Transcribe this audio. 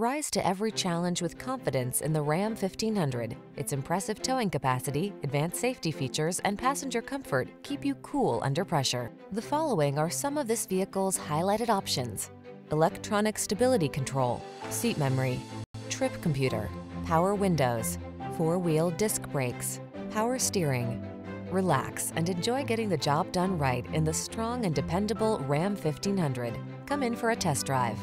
Rise to every challenge with confidence in the Ram 1500. Its impressive towing capacity, advanced safety features, and passenger comfort keep you cool under pressure. The following are some of this vehicle's highlighted options. Electronic stability control, seat memory, trip computer, power windows, four-wheel disc brakes, power steering. Relax and enjoy getting the job done right in the strong and dependable Ram 1500. Come in for a test drive.